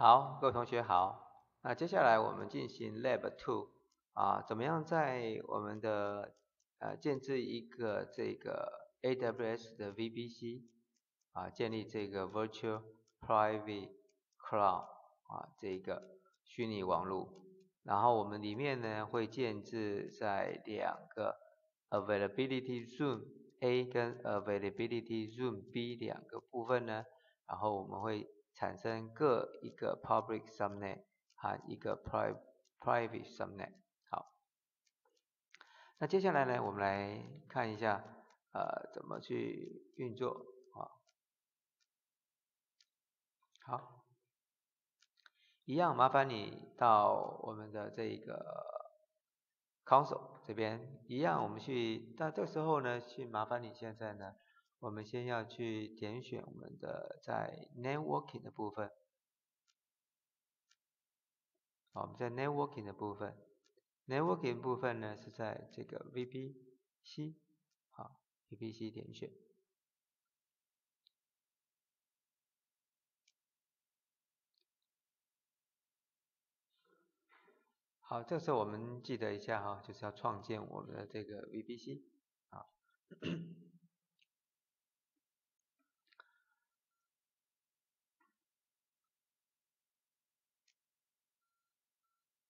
好，各位同学好。那接下来我们进行 Lab Two 啊，怎么样在我们的呃建置一个这个 AWS 的 VPC 啊，建立这个 Virtual Private Cloud 啊这个虚拟网络。然后我们里面呢会建置在两个 Availability Zone A 跟 Availability Zone B 两个部分呢，然后我们会产生各一个 public subnet 和一个 private private subnet。好，那接下来呢，我们来看一下呃怎么去运作啊。好，一样麻烦你到我们的这个 console 这边，一样我们去，但这时候呢，去麻烦你现在呢。我们先要去点选我们的在 networking 的部分，好，我们在 networking 的部分，networking 部分呢是在这个 VPC，好，VPC 点选，好，这时候我们记得一下哈，就是要创建我们的这个 VPC，啊。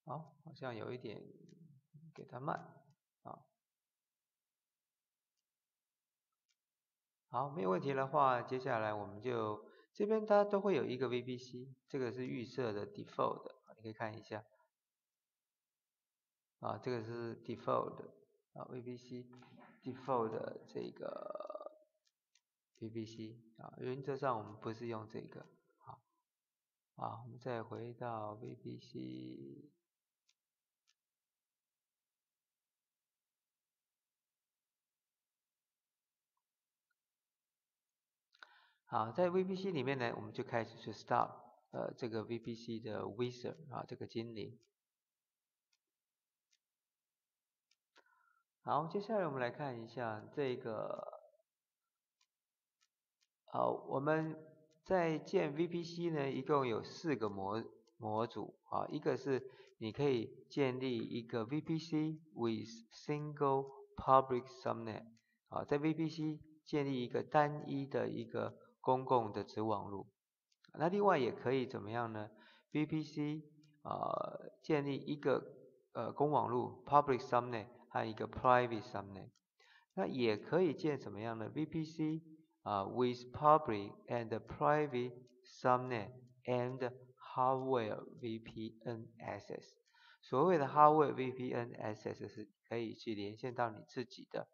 好，好像有一点给它慢，啊，好，没有问题的话，接下来我们就这边它都会有一个 VPC，这个是预设的 default，你可以看一下，啊，这个是 default，啊 VPC default 这个 VPC，啊，原则上我们不是用这个，好，啊，我们再回到 VPC。好，在 VPC 里面呢，我们就开始去 stop 呃这个 VPC 的 wizard 啊这个精灵。好，接下来我们来看一下这个，好，我们在建 VPC 呢，一共有四个模模组啊，一个是你可以建立一个 VPC with single public subnet 啊，在 VPC 建立一个单一的一个公共的子网络，那另外也可以怎么样呢？VPC 啊，建立一个呃公网络 public subnet 和一个 private subnet，那也可以建什么样的 VPC 啊 with public and private subnet and hardware VPN access。所谓的 hardware VPN access 是可以去连线到你自己的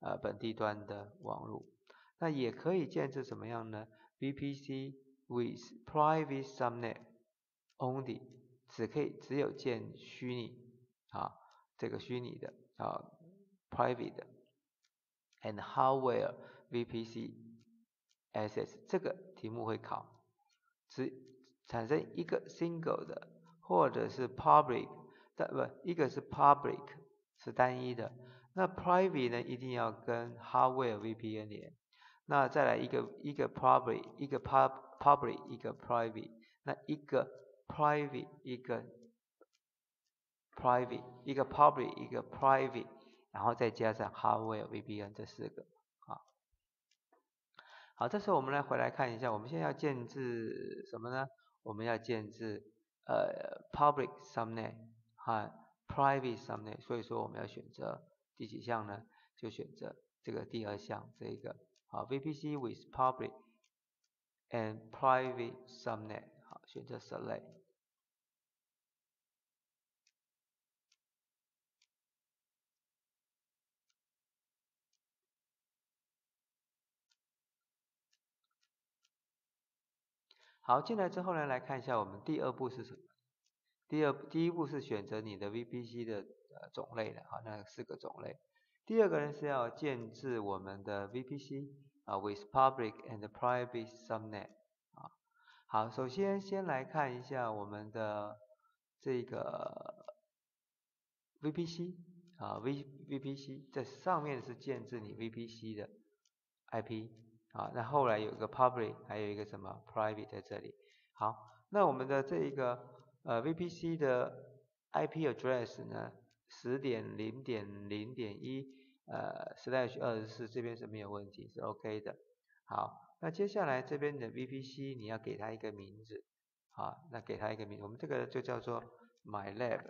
呃本地端的网络。那也可以建置什么样呢？VPC with private subnet only，只可以只有建虚拟啊，这个虚拟的啊 private 的，and hardware VPC access 这个题目会考，只产生一个 single 的，或者是 public，但不一个是 public 是单一的，那 private 呢一定要跟 hardware VPN 连。那再来一个一个 public 一个 pub public 一个 private，那一个 private 一个 private 一个 public 一个 private，然后再加上 hardware VPN 这四个啊。好，这时候我们来回来看一下，我们现在要建置什么呢？我们要建置呃 public subnet 和 private subnet，所以说我们要选择第几项呢？就选择这个第二项这个。啊，VPC with public and private subnet，好，选择 select。好，进来之后呢，来看一下我们第二步是什么？第二，第一步是选择你的 VPC 的呃种类的，好，那四个种类。第二个呢是要建置我们的 VPC 啊，with public and private subnet 啊。好，首先先来看一下我们的这个 VPC 啊，V VPC 在上面是建置你 VPC 的 IP 啊，那后来有一个 public，还有一个什么 private 在这里。好，那我们的这一个呃 VPC 的 IP address 呢，十点零点零点一呃 slash 二十四这边是没有问题，是 OK 的。好，那接下来这边的 VPC 你要给它一个名字，好，那给它一个名，我们这个就叫做 MyLab。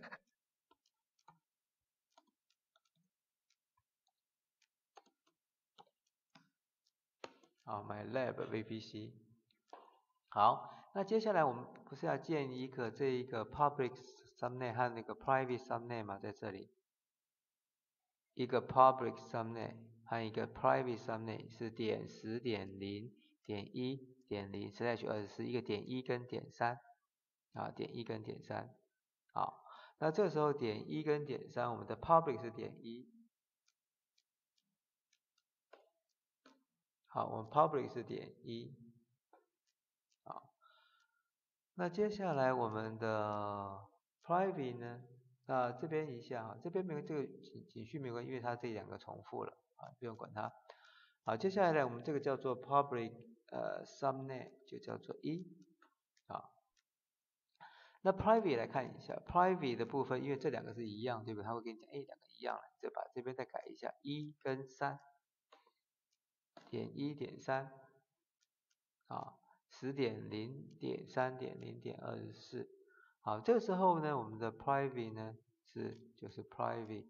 好，MyLab VPC。好，那接下来我们不是要建一个这一个 public subnet 和那个 private subnet 吗？在这里，一个 public subnet 和一个 private subnet 是点十点零点一点零 slash 二十四，一个点一跟点三，啊，点一跟点三。好，那这时候点一跟点三，我们的 public 是点一。好，我们 public 是点一，好，那接下来我们的 private 呢？那这边一下哈，这边没有这个情情绪没关，因为它这两个重复了啊，不用管它。好，接下来呢，我们这个叫做 public 呃 subnet 就叫做一，啊，那 private 来看一下，private 的部分，因为这两个是一样，对不对？他会跟你讲，哎，两个一样了，就把这边再改一下，一跟三。点一点三，啊，十点零点三点零点二十四，好，这个时候呢，我们的 private 呢是就是 private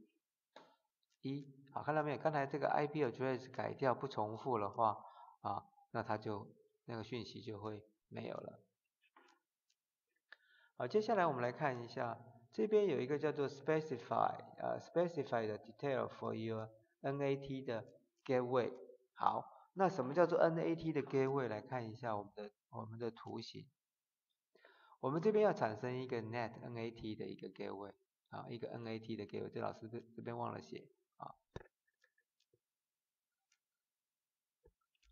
一，好，看到没有？刚才这个 IP address 改掉不重复的话，啊，那它就那个讯息就会没有了。好，接下来我们来看一下，这边有一个叫做 specify，呃，specify 的 detail for your NAT 的 gateway，好。那什么叫做 NAT 的 gateway？来看一下我们的我们的图形。我们这边要产生一个 net NAT 的一个 gateway，啊，一个 NAT 的 gateway，这老师这这边忘了写，啊，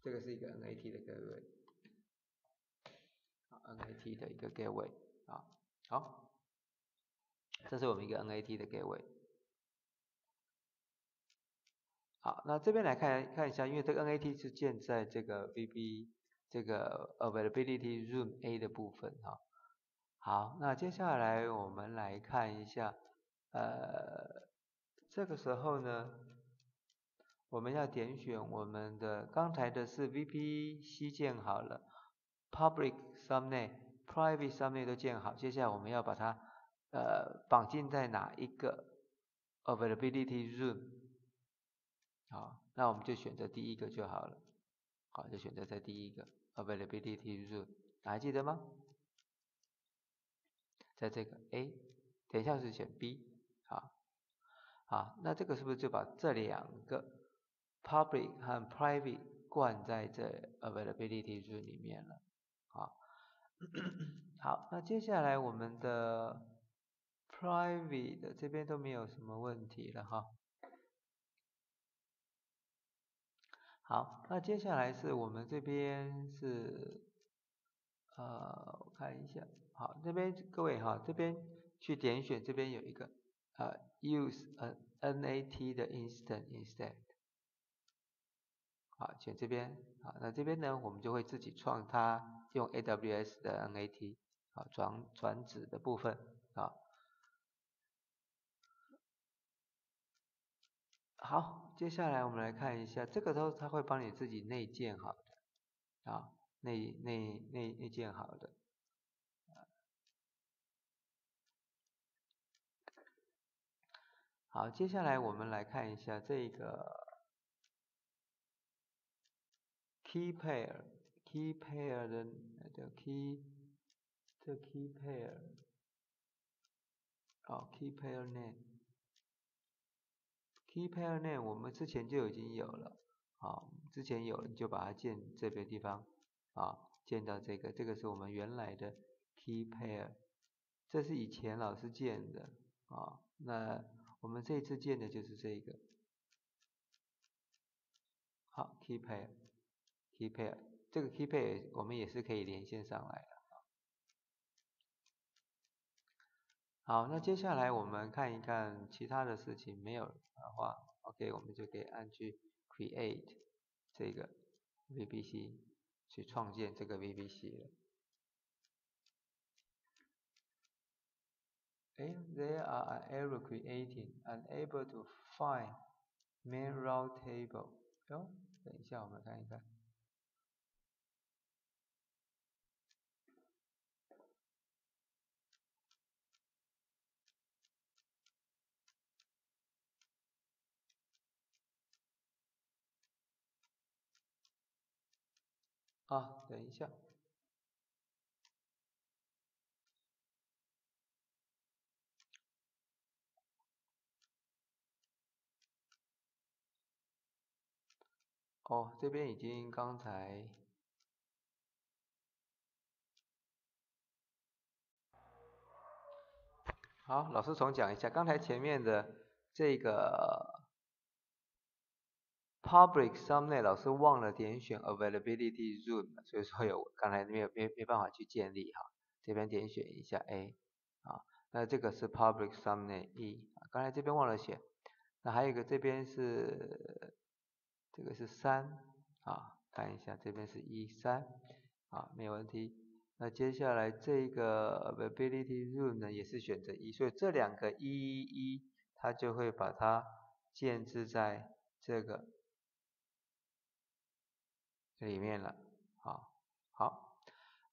这个是一个 NAT 的 gateway，nat 的一个 gateway，啊，好，这是我们一个 NAT 的 gateway。好，那这边来看看一下，因为这个 NAT 是建在这个 VB 这个 Availability Room A 的部分哈。好，那接下来我们来看一下，呃，这个时候呢，我们要点选我们的刚才的是 VPC 建好了，Public Subnet、Private Subnet 都建好，接下来我们要把它呃绑进在哪一个 Availability Room？好，那我们就选择第一个就好了。好，就选择在第一个 availability room，还记得吗？在这个 A，等一下是选 B。好，好，那这个是不是就把这两个 public 和 private 灌在这 availability room 里面了？好，好，那接下来我们的 private 的这边都没有什么问题了哈。好，那接下来是我们这边是，呃，我看一下，好，这边各位哈，这边去点选这边有一个，呃，use a NAT 的 instance instead，好，选这边，好，那这边呢，我们就会自己创它，用 AWS 的 NAT，好，转转址的部分，啊，好。接下来我们来看一下，这个时候它会帮你自己内建好的，啊，内内内内建好的。好，接下来我们来看一下这个 key pair，key pair 的叫 key，这 key pair，好，key pair name。Key pair name 我们之前就已经有了，啊，之前有你就把它建这个地方，啊，建到这个，这个是我们原来的 key pair，这是以前老师建的，啊，那我们这次建的就是这个，好，key pair，key pair，这个 key pair 我们也是可以连线上来的，好，那接下来我们看一看其他的事情没有。的话，OK，我们就可以按去 Create 这个 VPC 去创建这个 VPC 了。哎，There are an error creating unable to find main route table。哟，等一下，我们看一看。啊，等一下。 哦，这边已经刚才，好，老师重讲一下，刚才前面的这个 public thumbnail 老师忘了点选 availability zoom，所以说有刚才没有没没办法去建立哈，这边点选一下 A，啊，那这个是 public thumbnail 一，刚才这边忘了写，那还有一个这边是。这个是三啊，看一下这边是一三啊，没有问题。那接下来这个 availability room 呢也是选择一，所以这两个一一一，它就会把它建置在这个里面了啊。好，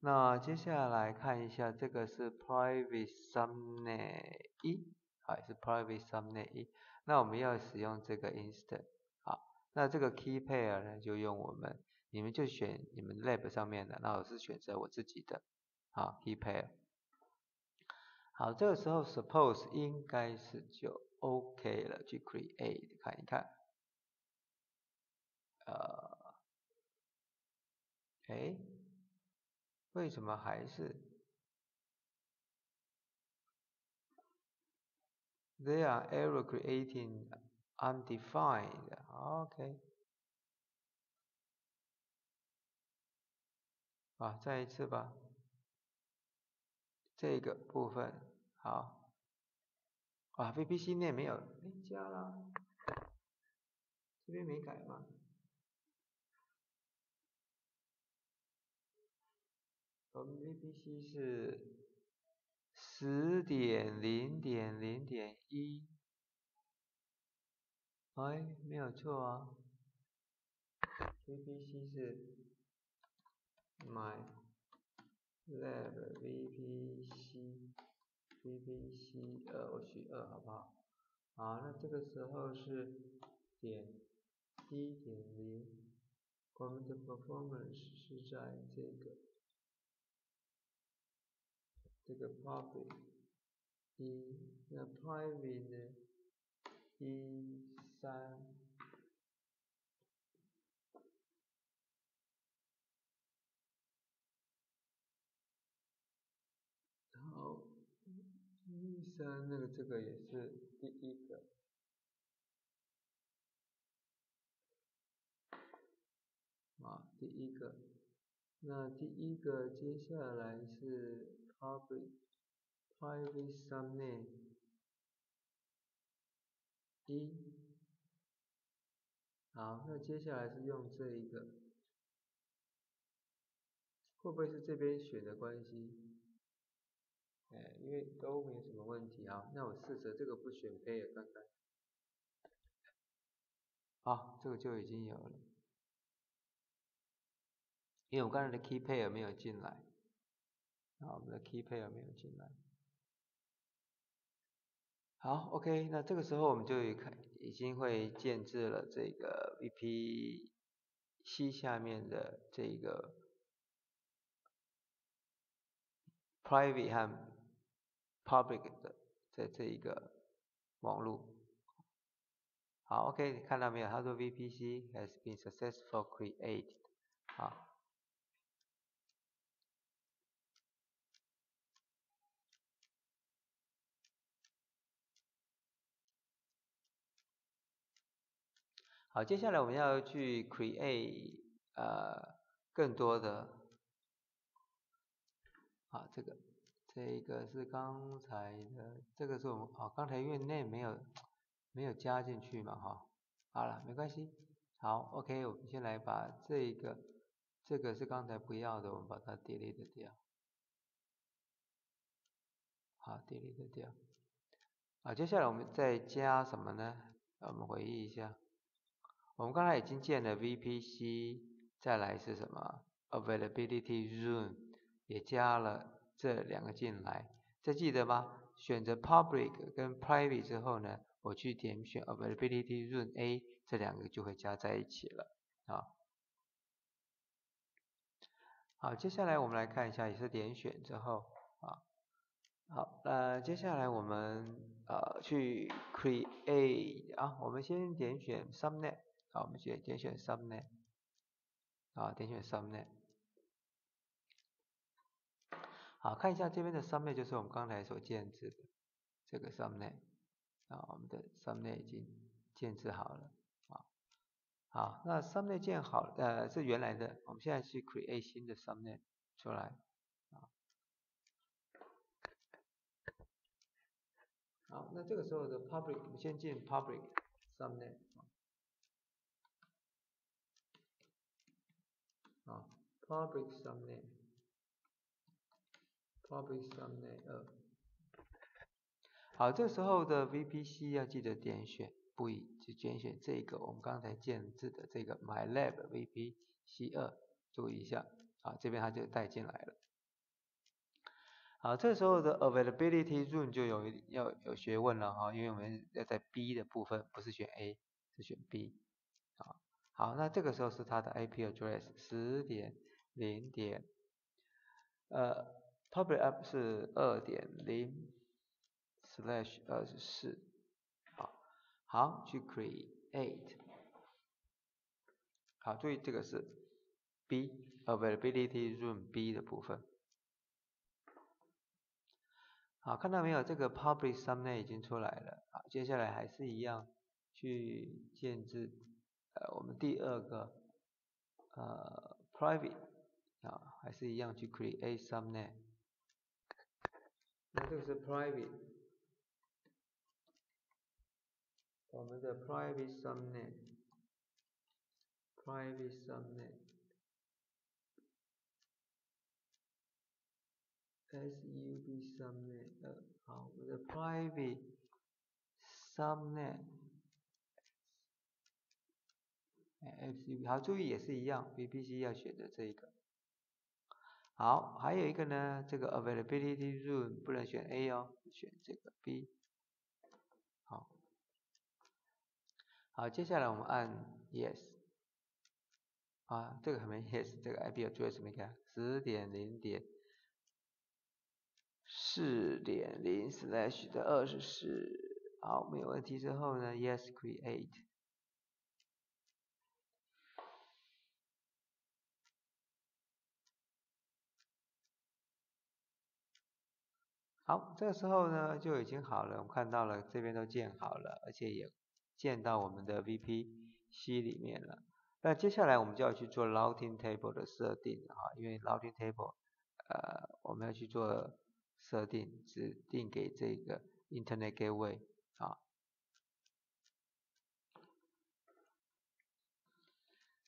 那接下来看一下这个是 private subnet 一，还是 private subnet 一，那我们要使用这个 instant。那这个 key pair 呢，就用我们，你们就选你们 lab 上面的，那我是选择我自己的，啊 key pair。好，这个时候 suppose 应该是就 OK 了，去 create 看一看。呃，哎，为什么还是？There are error creating undefined OK，啊，再一次吧，这个部分好，啊，VPC 内没有，哎，加了，这边没改吗？我们 VPC 是十点零点零点一。哎，没有错啊，VPC 是 my lab VPC VPC 二，我取二好不好？好，那这个时候是点一点零，我们的 performance 是在这个这个 public 一，那 private 呢？一。三，好，一三那个这个也是第一个，啊，第一个，那第一个接下来是 public private subnet 一。好，那接下来是用这一个，会不会是这边选的关系？哎，因为都没什么问题啊，那我试着这个不选 pair 看看。好，这个就已经有了，因为我刚才的 key pair 没有进来，啊，我们的 key pair 没有进来。好，OK，那这个时候我们就开。已经会建置了这个 VPC 下面的这个 private 和 public 的在这一个网络。好，OK，看到没有？他说 VPC has been successful created。好。好，接下来我们要去 create 呃更多的，啊这个这个是刚才的，这个是我们哦刚才院内没有没有加进去嘛哈，好了没关系，好 OK 我们先来把这个这个是刚才不要的，我们把它 delete 掉，好 delete 掉。啊，接下来我们再加什么呢？我们回忆一下，我们刚才已经建了 VPC，再来是什么？Availability Zone 也加了这两个进来，这记得吗？选择 Public 跟 Private 之后呢，我去点选 Availability Zone A，这两个就会加在一起了啊。好，接下来我们来看一下，也是点选之后啊。好，那接下来我们。呃，去 create 啊，我们先点选 subnet，好，我们先点选 subnet，啊，点选 subnet，好，看一下这边的 subnet 就是我们刚才所建置的这个 subnet，啊，我们的 subnet 已经建置好了，啊，好，那 subnet 建好，呃，是原来的，我们现在去 create 新的 subnet 出来。啊好，那这个时候的 public，我们先进 public subnet，public subnet，public subnet 二，好，这时候的 VPC 要记得点选，不宜去点选这个我们刚才建置的这个 MyLab VPC 二，注意一下，啊，这边它就带进来了。好，这时候的 availability zone 就有要有学问了哈，因为我们要在 B 的部分，不是选 A，是选 B。啊，好，那这个时候是它的 IP address 十点零点，呃，public app 是二点零 slash 二十四。好，好，去 create。好，注意这个是 B availability zone B 的部分。好，看到没有？这个 public subnet 已经出来了。好，接下来还是一样去建置呃我们第二个呃 private 啊，还是一样去 create subnet。那这个是 private，我们的 private subnet，private subnet。sub subnet 呃，好，我们的 private subnet，哎，sub 好，注意也是一样，VPC 要选择这一个。 好，还有一个呢，这个 availability zone 不能选 A 哦，选这个 B。好，好，接下来我们按 yes，啊，这个还没 yes，这个 IP address 没看，十点零点。四点零 slash 的二十四，好，没有问题之后呢，yes create，好，这个时候呢就已经好了，我们看到了这边都建好了，而且也建到我们的 VPC 里面了。那接下来我们就要去做 routing table 的设定啊，因为 routing table，呃，我们要去做。设定指定给这个 Internet Gateway 啊。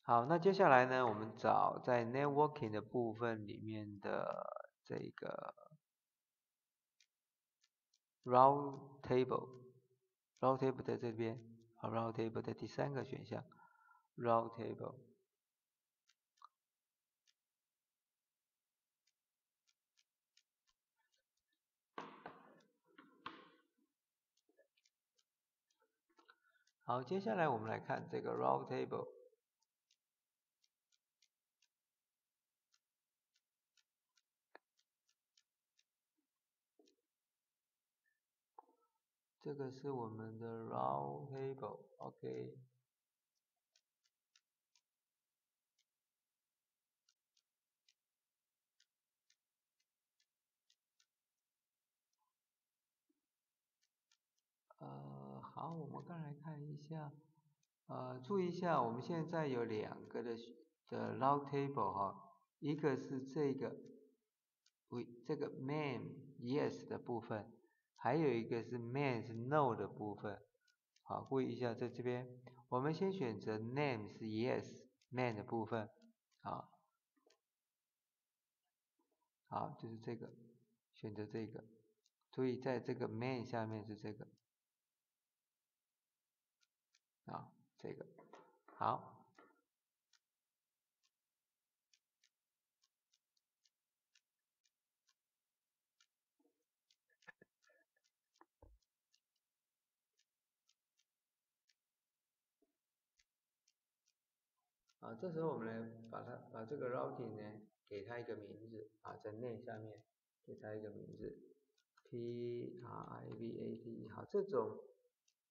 好，那接下来呢，我们找在 Networking 的部分里面的这个 Route Table，Route Table 在这边，好，Route Table 的第三个选项，Route Table。好，接下来我们来看这个 round table，这个是我们的 route table，OK。好，我们刚来看一下，呃，注意一下，我们现在有两个的的 round table 哈，一个是这个为这个 main yes 的部分，还有一个是 man 是 no 的部分。好，注意一下，在这边我们先选择 name 是 yes man 的部分。啊，好，就是这个，选择这个，注意在这个 man 下面是这个，啊，这个，好，这时候我们来把它把这个 routing 呢，给它一个名字啊，在 name 下面给它一个名字，private 好，这种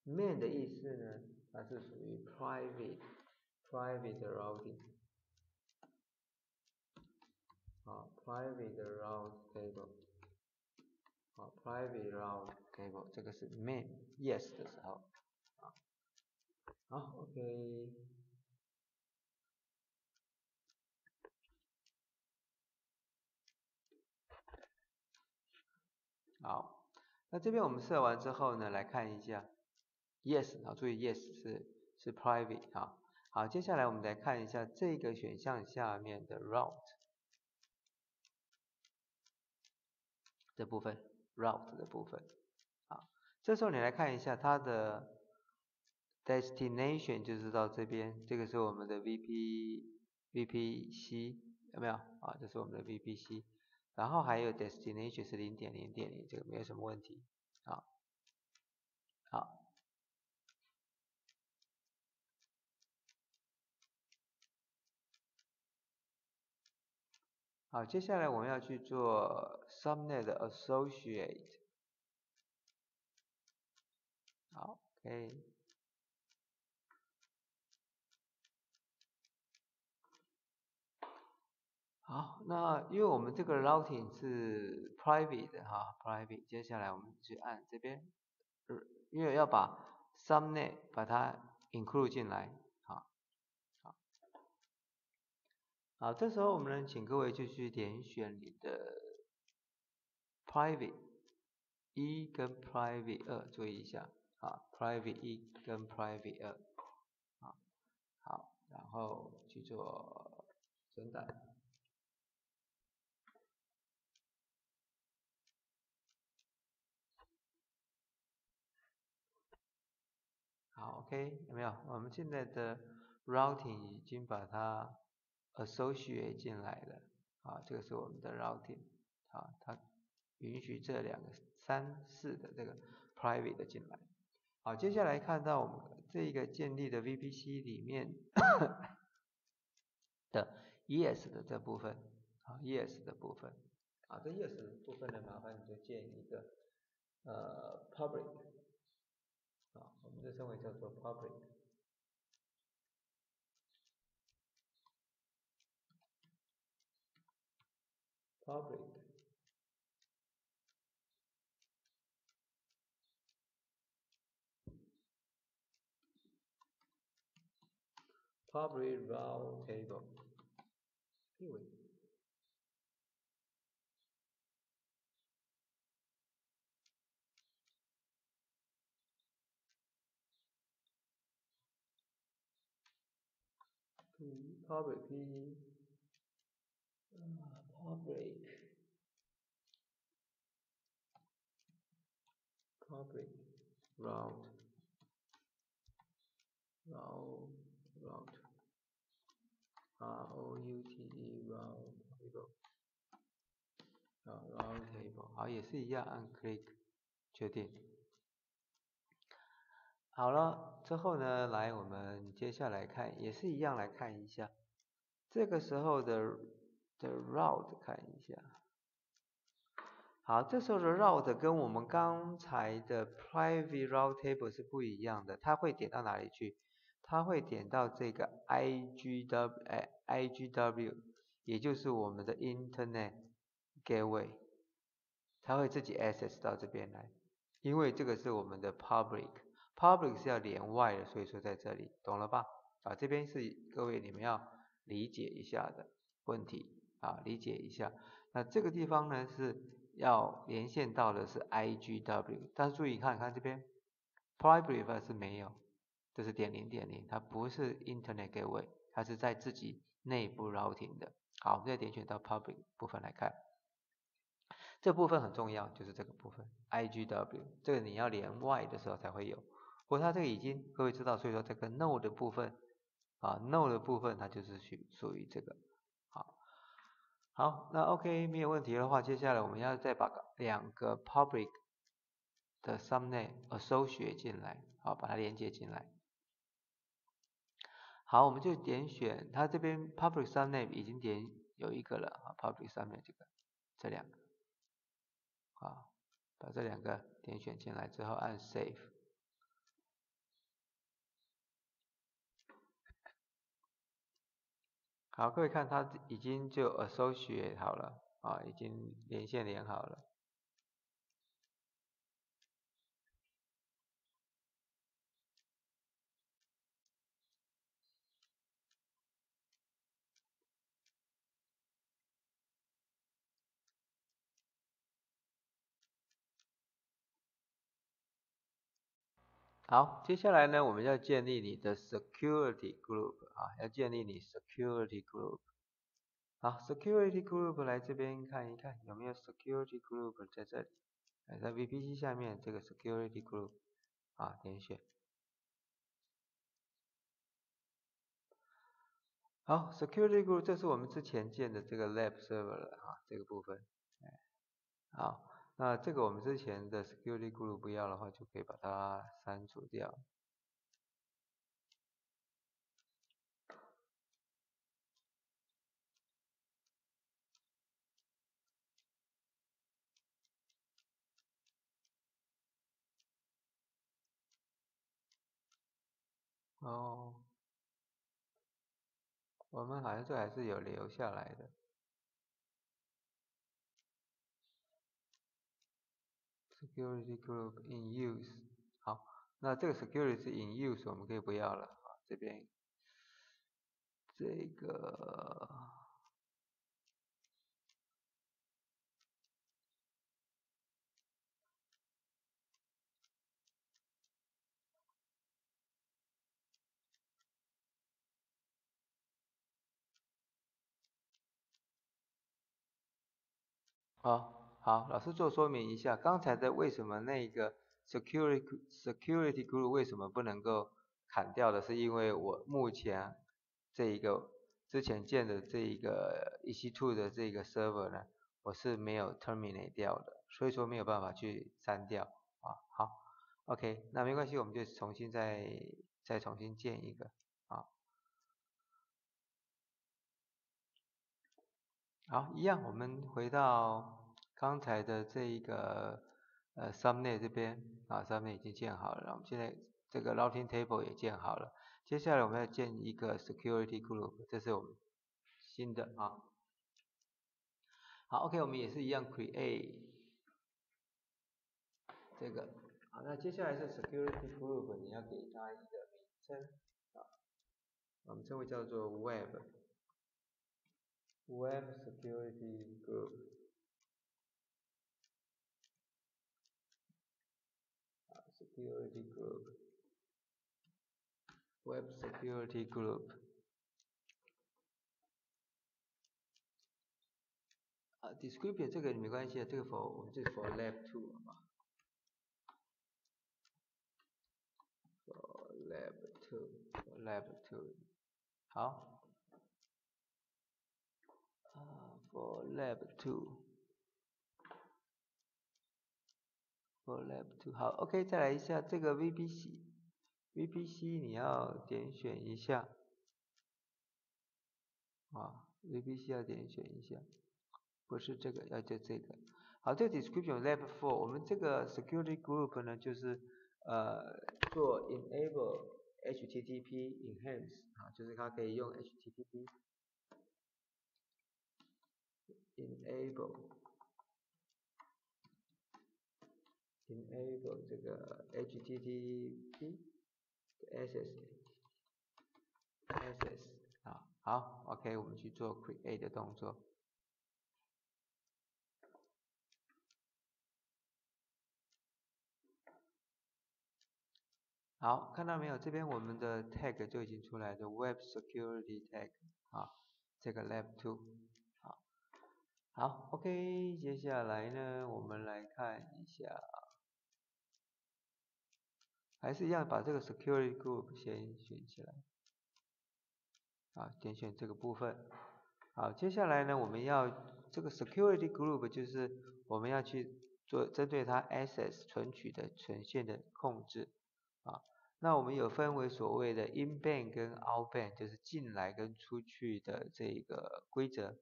main 的意思呢，它是属于 private private routing 好，private route table 好，private route table 这个是 main yes 的时候啊，好，OK。好，那这边我们设完之后呢，来看一下，yes，啊，注意 yes 是是 private 啊，好，接下来我们来看一下这个选项下面的 route 这部分，route 的部分，啊，这时候你来看一下它的 destination 就是到这边，这个是我们的 VP VPC 有没有啊？这是我们的 VPC。然后还有 destination 是零点零点零，这个没有什么问题，啊，好，好，接下来我们要去做 subnet associate，好，OK。好，那因为我们这个 routing 是 private 的哈，private，接下来我们去按这边，因为要把 subnet 把它 include 进来，好，好，好，这时候我们请各位就去点选你的 private 一跟 private 二，注意一下，啊，private 一跟 private 二，好，好，然后去做存档。好，OK，有没有？我们现在的 routing 已经把它 associate 进来了，啊，这个是我们的 routing，啊，它允许这两个三四的这个 private 的进来。好，接下来看到我们这个建立的 VPC 里面 的 yes 的这部分，啊，yes 的部分，啊，这 yes 部分呢，麻烦你就建一个呃 public。啊，我们这称为叫做 public public public route table，因为 public P public public route route route R O U T E route table 啊 route table 好也是一样按 click 确定好了，之后呢，来我们接下来看，也是一样来看一下，这个时候的的 route 看一下。好，这时候的 route 跟我们刚才的 private route table 是不一样的，它会点到哪里去？它会点到这个 IGW，哎，IGW，也就是我们的 Internet Gateway，它会自己 access 到这边来，因为这个是我们的 public。Public 是要连外的，所以说在这里，懂了吧？啊，这边是各位你们要理解一下的问题啊，理解一下。那这个地方呢是要连线到的是 IGW，但是注意看看这边，Private 是没有，这是点零点零，它不是 Internet Gateway，它是在自己内部 routing 的。好，我们再点选到 Public 部分来看。这部分很重要，就是这个部分 IGW，这个你要连外的时候才会有。不过它这个已经各位知道，所以说这个 no 的部分啊 no 的部分它就是属属于这个。好，好，那 OK 没有问题的话，接下来我们要再把两个 public 的 subnet associate 进来，好，把它连接进来。好，我们就点选它这边 public sub name 已经点有一个了啊，public subnet 这个这两个，好，把这两个点选进来之后按 save。好，各位看它已经就 associate 好了啊，已经连线连好了。好，接下来呢，我们要建立你的 security group 啊，要建立你 security group。好，security group 来这边看一看有没有 security group 在这里，在 VPC 下面这个 security group 啊，点选。好，security group 这是我们之前建的这个 lab server 了啊，这个部分。好。那这个我们之前的 security group 不要的话，就可以把它删除掉。哦，我们好像这还是有留下来的。security group in use，好，那这个 security 是 in use，我们可以不要了啊，这边这个。好。 好，老师做说明一下，刚才的为什么那个 security security group 为什么不能够砍掉的，是因为我目前这一个之前建的这一个 EC2 的这个 server 呢，我是没有 terminate 掉的，所以说没有办法去删掉啊。好，OK，那没关系，我们就重新再再重新建一个啊。好，一样，我们回到。刚才的这一个呃 subnet 这边啊，subnet 已经建好了，我们现在这个 routing table 也建好了，接下来我们要建一个 security group，这是我们新的啊。好，OK，我们也是一样 create 这个，好，那接下来是 security group，你要给它一个名称啊，我们称为叫做 web web security group。security group web security group 啊，description 这个没关系啊，这个 for 我们这 for lab two 好吗？for lab two for lab two 好啊，for lab two Lab two 好，OK，再来一下这个 VPC，VPC 你要点选一下，啊，VPC 要点选一下，不是这个，要就这个。好，这个 description lab four，我们这个 security group 呢，就是呃做 enable HTTP enhance 啊，就是它可以用 HTTP enable。Enable 这个 HTTP access access 啊，好，OK，我们去做 create 的动作。好，看到没有？这边我们的 tag 就已经出来的 web security tag 啊，这个 lab two 好，好，OK，接下来呢，我们来看一下。还是一样把这个 security group 先选起来，啊，点选这个部分，好，接下来呢，我们要这个 security group 就是我们要去做针对它 access 存取的权限的控制，啊，那我们有分为所谓的 in band 跟 out band，就是进来跟出去的这个规则，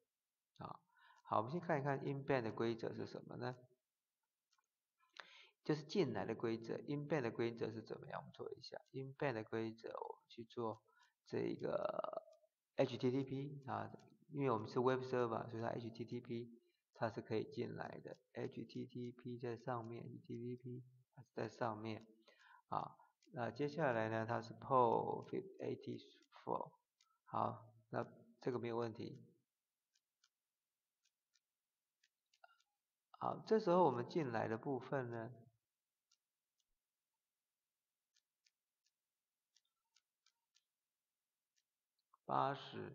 啊，好，我们先看一看 in band 的规则是什么呢？就是进来的规则，in band 的规则是怎么样？我们做一下，in band 的规则，我们去做这一个 HTTP 啊，因为我们是 web server，所以它 HTTP 它是可以进来的，HTTP 在上面，HTTP 它是在上面，啊，那接下来呢，它是 port 84，好，那这个没有问题，好，这时候我们进来的部分呢？八十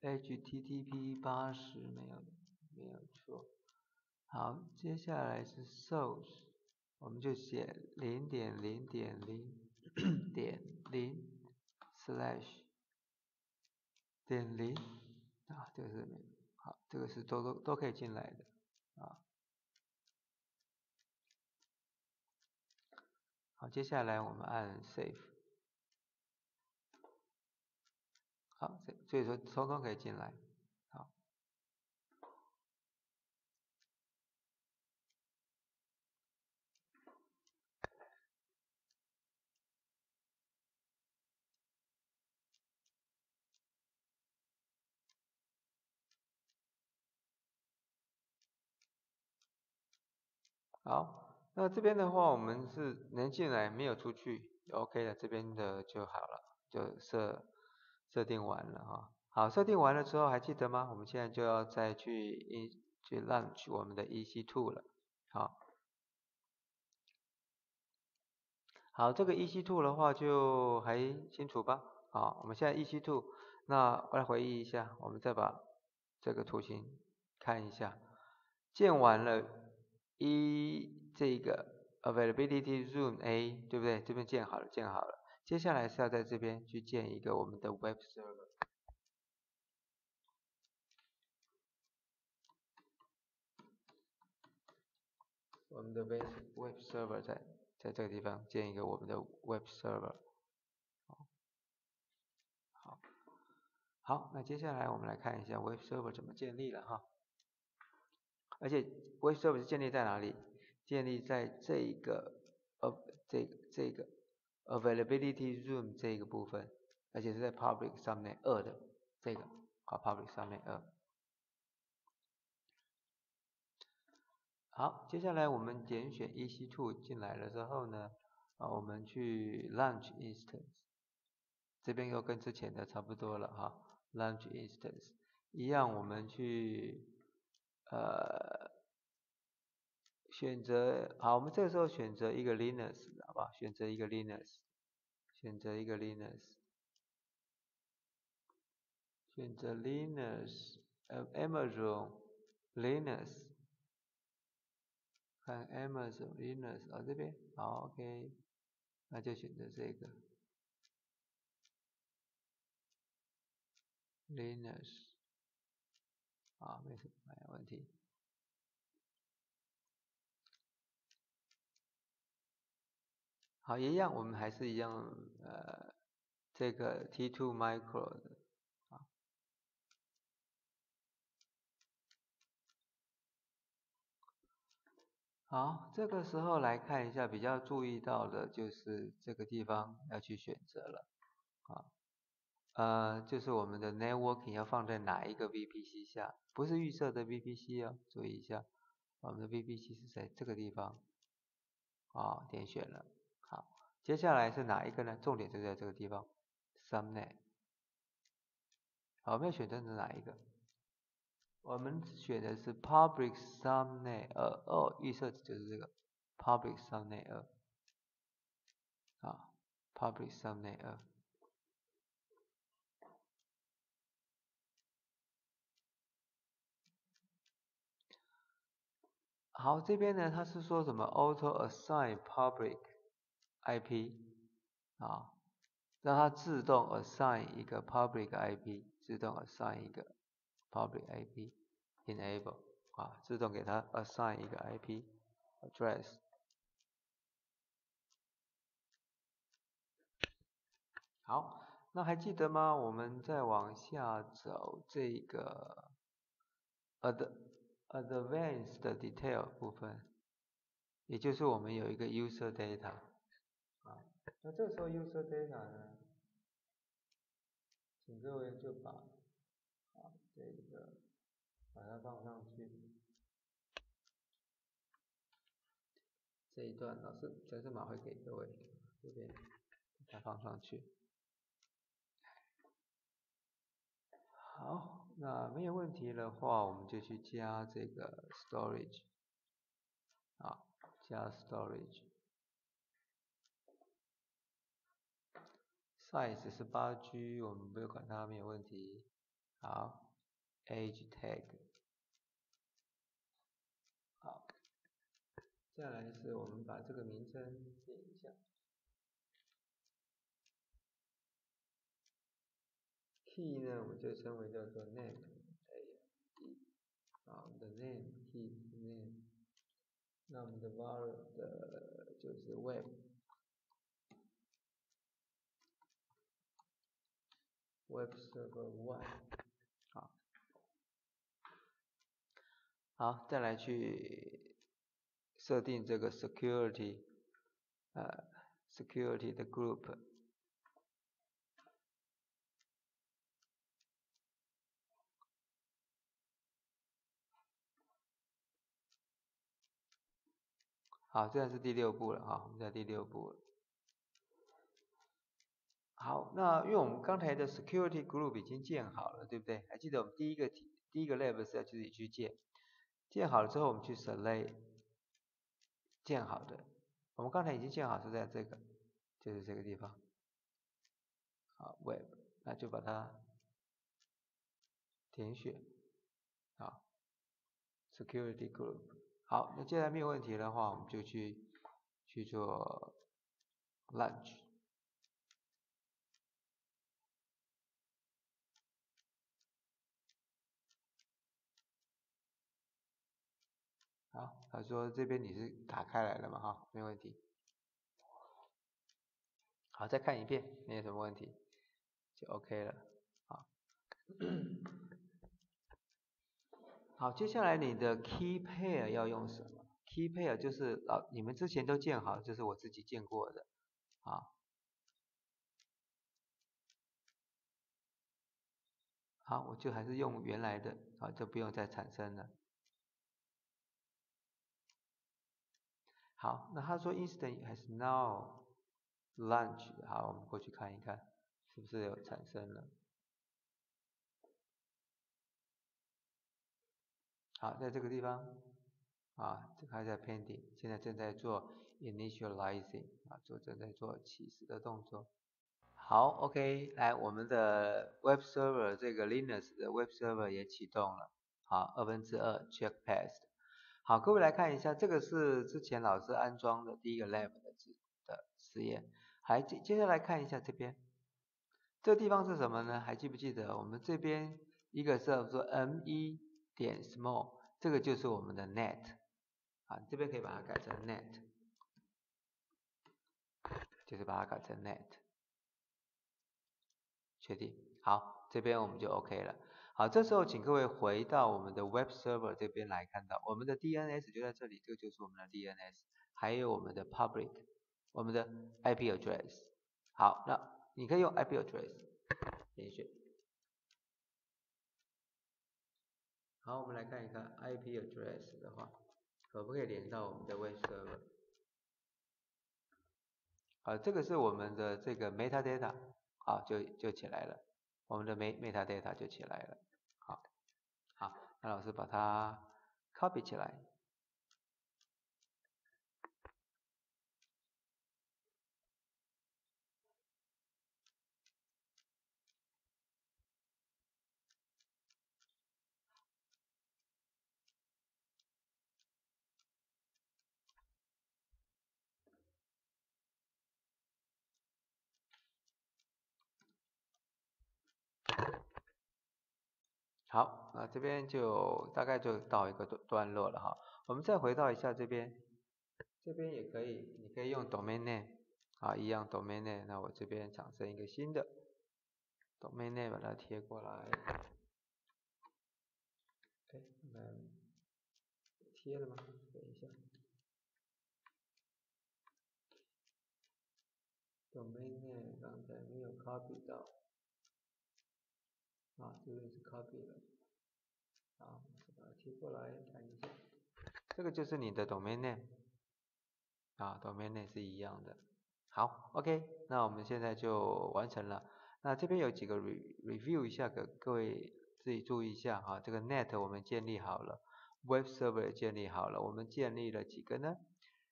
，HTTP 八十没有没有错。好，接下来是 source，我们就写零点零点零点零 slash 点零啊，这个是没有好，这个是都都都可以进来的啊。好，接下来我们按 save。好，所以说通通可以进来，好。好，那这边的话，我们是能进来，没有出去，OK 的，这边的就好了，就设。设定完了哈，好，设定完了之后还记得吗？我们现在就要再去一去 launch 我们的 EC2 了，好，好，这个 EC2 的话就还清楚吧？好，我们现在 EC2，那我来回忆一下，我们再把这个图形看一下，建完了一这个 availability zone A，对不对？这边建好了，建好了。接下来是要在这边去建一个我们的 web server，我们的 web web server 在在这个地方建一个我们的 web server，好，好，那接下来我们来看一下 web server 怎么建立了哈，而且 web server 是建立在哪里？建立在这一个呃这个这个。Availability Room 这个部分，而且是在 Public 上面二的这个，好 Public 上面二。好，接下来我们点选 EC2 进来了之后呢，啊，我们去 Launch Instance，这边又跟之前的差不多了哈，Launch Instance 一样，我们去呃选择，好，我们这个时候选择一个 Linux。好吧，选择一个 Linux，选择一个 Linux，选择 Linux，呃，Amazon Linux，看 Amazon Linux，哦这边，好，OK，那就选择这个 Linux，啊，没什么，没有问题。好，一样，我们还是一样，呃，这个 T2 Micro 的，好，这个时候来看一下，比较注意到的就是这个地方要去选择了，啊，呃，就是我们的 Networking 要放在哪一个 VPC 下，不是预设的 VPC 哦，注意一下，我们的 VPC 是在这个地方，啊，点选了。接下来是哪一个呢？重点就在这个地方，subnet。好，我们要选择的是哪一个？我们选的是 public subnet 二，哦，预设值就是这个 public subnet 二，啊，public subnet 二。好，这边呢，它是说什么 auto assign public IP 啊，让它自动 assign 一个 public IP，自动 assign 一个 public IP enable 啊，自动给它 assign 一个 IP address。好，那还记得吗？我们再往下走，这个 ad。Advanced detail 部分，也就是我们有一个 user data，那这时候 user data 呢，请各位就把啊这个把它放上去，这一段老师在这码会给各位，这边把它放上去，好。那没有问题的话，我们就去加这个 storage，啊，加 storage size 是八 G，我们不用管它，没有问题。好，age tag，好，再来是我们把这个名称点一下。key 呢，我们就称为叫做 name，a d，啊，我们的 name key name，那我们的 var 的就是 web 这个无万啊。好，再来去设定这个 security，呃，security 的 group。好，这样是第六步了哈，我们在第六步了。好，那因为我们刚才的 security group 已经建好了，对不对？还记得我们第一个题，第一个 lab 是要自己去建，建好了之后我们去 select 建好的，我们刚才已经建好是在这个，就是这个地方。好，web，那就把它填选，好，security group。好，那既然没有问题的话，我们就去去做 launch。好，他说这边你是打开来了嘛？哈，没问题。好，再看一遍，没有什么问题，就 OK 了。好。好，接下来你的 key pair 要用什么？key pair 就是老你们之前都建好，这是我自己建过的，啊，好，我就还是用原来的，啊，就不用再产生了。好，那他说 instant has now lunch 好，我们过去看一看，是不是有产生了？好，在这个地方，啊，还在 pending，现在正在做 initializing，啊，做正在做起始的动作。好，OK，来，我们的 web server 这个 Linux 的 web server 也启动了，好，二分之二 check passed。好，各位来看一下，这个是之前老师安装的第一个 lab 的的实验。还接接下来看一下这边，这地方是什么呢？还记不记得我们这边一个是叫做 M 一。点 small，这个就是我们的 net，啊，这边可以把它改成 net，就是把它改成 net，确定，好，这边我们就 OK 了。好，这时候请各位回到我们的 web server 这边来看到，我们的 DNS 就在这里，这个就是我们的 DNS，还有我们的 public，我们的 IP address。好，那你可以用 IP address 点选。好，我们来看一看 IP address 的话，可不可以连到我们的 web server？啊，这个是我们的这个 metadata，好，就就起来了，我们的 Meta Data 就起来了，好，好，那老师把它 copy 起来。好，那这边就大概就到一个段段落了哈。我们再回到一下这边，这边也可以，你可以用 domain name 啊，一样 domain name。那我这边产生一个新的 domain name，把它贴过来。OK，那贴了吗？等一下，domain name 刚才没有 copy 到。啊，这边是 copy 了，过来看一下，这个就是你的 domain name，啊，domain name 是一样的。好，OK，那我们现在就完成了。那这边有几个 review 一下，给各位自己注意一下哈。这个 net 我们建立好了，web server 建立好了，我们建立了几个呢？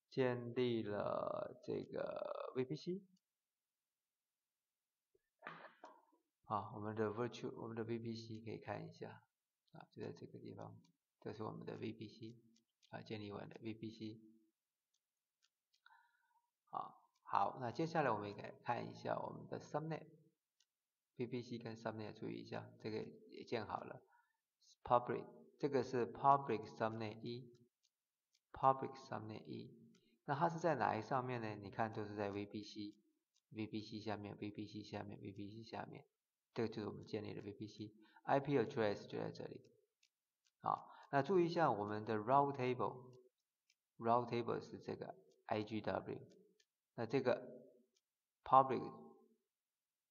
建立了这个 VPC。啊，我们的 virtual 我们的 VPC 可以看一下，啊，就在这个地方，这是我们的 VPC，啊，建立完的 VPC。啊，好，那接下来我们来看一下我们的 subnet，VPC 跟 subnet 注意一下，这个也建好了，public 这个是 public subnet 一，public subnet 一，那它是在哪一上面呢？你看都是在 VPC，VPC 下面，VPC 下面，VPC 下面。这个就是我们建立的 VPC，IP address 就在这里。好，那注意一下我们的 route table，route table 是这个 IGW，那这个 public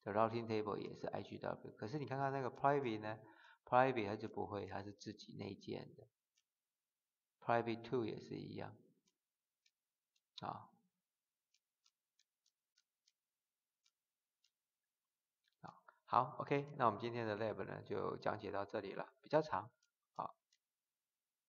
的 routing table 也是 IGW，可是你看看那个 private 呢，private 它就不会，它是自己内建的，private two 也是一样，啊。好，OK，那我们今天的 lab 呢就讲解到这里了，比较长。